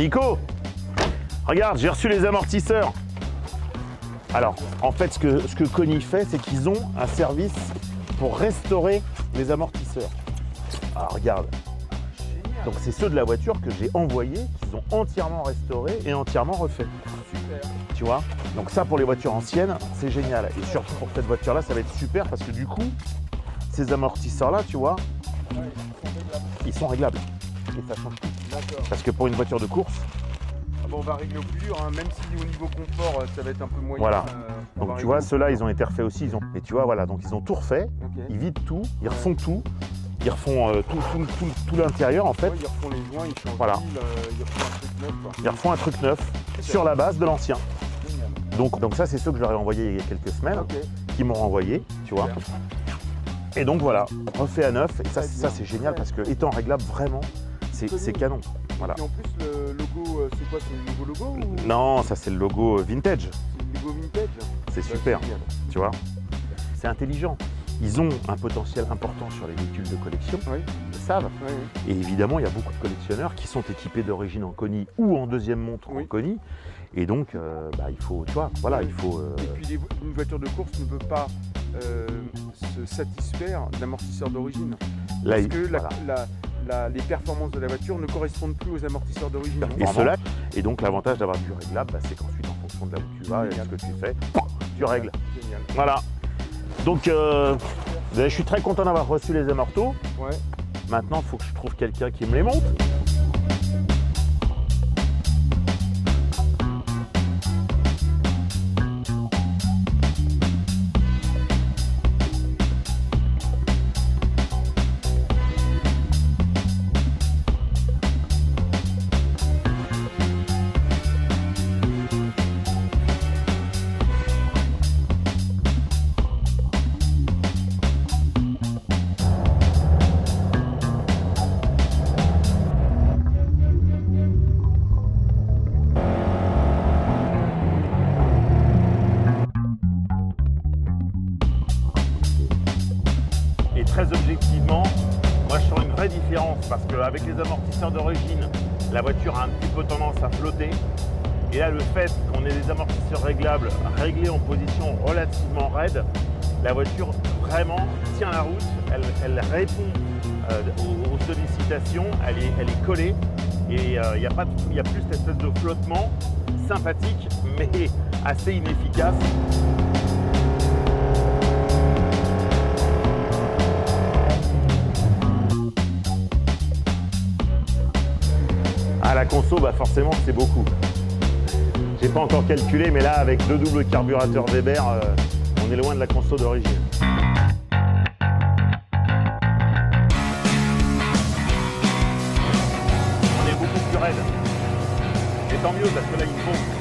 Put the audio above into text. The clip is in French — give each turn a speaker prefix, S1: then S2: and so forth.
S1: Nico Regarde, j'ai reçu les amortisseurs. Alors, en fait, ce que, ce que Conny fait, c'est qu'ils ont un service pour restaurer les amortisseurs. Ah, regarde. Donc, c'est ceux de la voiture que j'ai envoyés, qu'ils ont entièrement restaurés et entièrement refaits.
S2: Super.
S1: Tu vois? Donc, ça, pour les voitures anciennes, c'est génial. Et surtout pour cette voiture-là, ça va être super parce que du coup, ces amortisseurs-là, tu vois,
S2: Ouais, ils sont réglables.
S1: ils sont réglables.
S2: D'accord.
S1: Parce que pour une voiture de course,
S2: Ah on va régler au plus dur, hein, même si au niveau confort, euh, ça va être un peu moyen.
S1: Voilà.
S2: euh, on
S1: donc tu vois, ceux-là, ils ont été refaits aussi. Ils ont... Et tu vois, voilà, donc ils ont tout refait. Ils vident tout, ils refont tout. Ils refont euh, tout, tout, tout, tout l'intérieur en fait.
S2: Ouais, ils refont les joints, ils changent
S1: Voilà.
S2: euh, ils refont un truc neuf. quoi.
S1: Ils refont un truc neuf sur la base de l'ancien. Donc, donc ça, c'est ceux que je leur ai envoyés il y a quelques semaines, qui m'ont renvoyé, tu vois. Et donc voilà, refait à neuf. Et ça, ça c'est génial parce que étant réglable, vraiment, c'est canon. Voilà.
S2: Et en plus, le logo, euh, c'est quoi C'est le nouveau logo ou
S1: Non, ça c'est le logo euh, vintage.
S2: c'est le logo vintage?
S1: C'est super, tu vois. C'est intelligent. Ils ont un potentiel important sur les véhicules de collection,
S2: Oui,
S1: ils le savent.
S2: oui, oui.
S1: Et évidemment, il y a beaucoup de collectionneurs qui sont équipés d'origine en Connie ou en deuxième montre en. Connie. Et donc, euh, bah, il faut, tu vois, voilà, il faut. euh,
S2: Et puis une voiture de course ne peut pas euh, se satisfaire d'amortisseurs d'origine. Parce
S1: il-
S2: que la-
S1: voilà.
S2: la- la- les performances de la voiture ne correspondent plus aux amortisseurs d'origine.
S1: Et cela, et donc l'avantage d'avoir du réglable, bah, c'est qu'ensuite, en fonction de là où tu vas et de ce que tu fais, tu règles.
S2: Génial.
S1: Voilà. Donc, euh, je suis très content d'avoir reçu les amortos.
S2: Ouais.
S1: Maintenant, il faut que je trouve quelqu'un qui me les monte. Très objectivement, moi je sens une vraie différence parce qu'avec les amortisseurs d'origine, la voiture a un petit peu tendance à flotter. Et là, le fait qu'on ait des amortisseurs réglables réglés en position relativement raide, la voiture vraiment tient la route, elle, répond euh, aux, sollicitations, elle est, collée et euh, il n'y a, y a plus cette espèce de flottement sympathique mais assez inefficace. La conso, bah forcément, c'est beaucoup. J'ai pas encore calculé, mais là, avec deux doubles carburateurs Weber, euh, on est loin de la conso d'origine. On est beaucoup plus raide. Et tant mieux, parce que là, il faut.